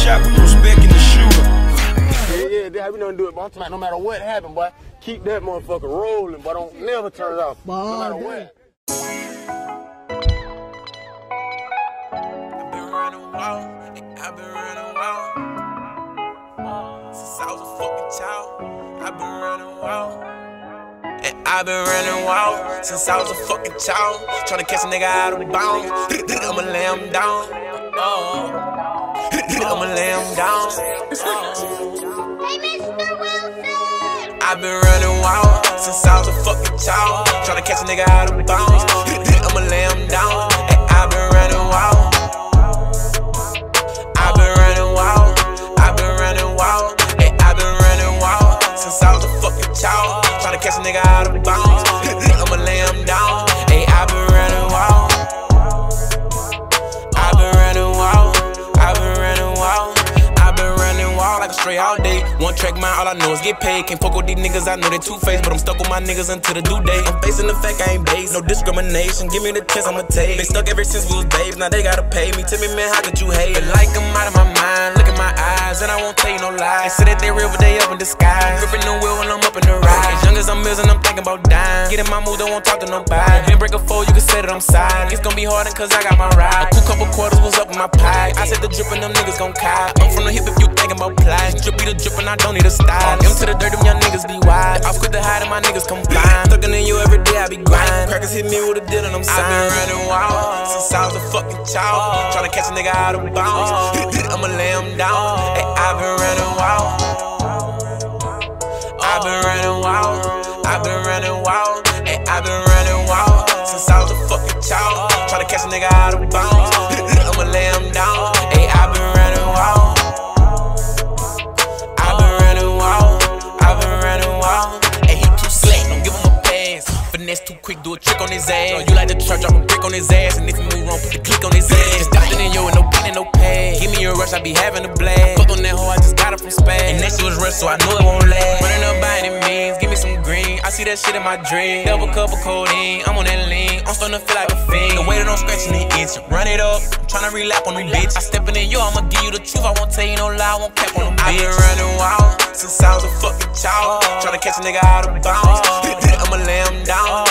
shot, we respecting the shooter. Yeah, yeah, that's we don't do it, but I'm talking no matter what happened, boy, keep that motherfucker rolling, but don't never turn it off. No matter what. I've been running wild, I've been running wild. Since I was a fucking child, I've been running wild. And I've been running wild since I was a fucking child. Tryna catch a nigga out of bounds. I'ma lay him down. Oh. I'ma lay him down. Hey, Mr. Wilson! I've been running wild since I was a fucking child. Tryna catch a nigga out of bounds. I'ma lay him down. And I've been stray all day. One track mind, all I know is get paid. Can't fuck with these niggas, I know they two faced, but I'm stuck with my niggas until the due date. I'm facing the fact I ain't based, no discrimination. Give me the chance, I'ma take. They stuck ever since we was babes, now they gotta pay me. Tell me, man, how could you hate? Feel like I'm out of my mind, look at my eyes, and I won't tell you no lies. Say that they real, but they up in disguise. Gripping the wheel when I'm up in the ride. As young as I'm and I'm thinking about dying. Get in my mood, don't want talk to nobody. Been break a four, you can say that I'm silent. It's gonna be hard, cause I got my ride. A cool couple quarters was up in my pie. I said the drip and them niggas gon' cop. I'm from the hip if you thinking about I don't need a style. M to the dirt, them young niggas be wide. Off quit the hide and my niggas combine. Thuggin' in you every day, I be grind. Crackers hit me with a deal and I'm signed. I've been running wild since I was a fucking child. Tryna catch a nigga out of bounds. I'ma lay him down. Hey, I've been running wild. I've been running wild. I've been running wild. Hey, I've been running wild since I was a fucking child. Tryna catch a nigga out of bounds. I'ma lay him down. Quick, do a trick on his ass. You like the church, drop a brick on his ass. And if you move wrong, put the click on his ass. Just stopped in yo with no pen and no pad. Give me a rush, I be having a blast. Fuck on that hoe, I just got it from Spaz. And that shit was rush, so I know it won't last. Running up by any means, give me some green. I see that shit in my dream. Double cup of codeine, I'm on that lean. I'm starting to feel like a fiend. The way that I'm scratching the itch, run it up. I'm tryna relap on them bitch. I stepping in yo, I'ma give you the truth. I won't tell you no lie, I won't cap on them bitch. I been running wild since I was a fucking child. Tryna catch a nigga out of bounds. I'ma lay him down.